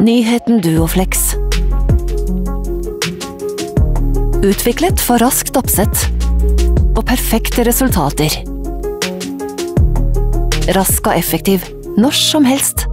Nyheten Duoflex. Utviklet for raskt oppsett og perfekte resultater. Rask og effektiv når som helst.